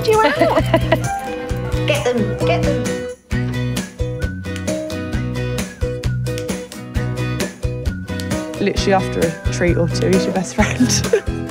tired you out. get them, get them. Literally after a treat or two, he's your best friend.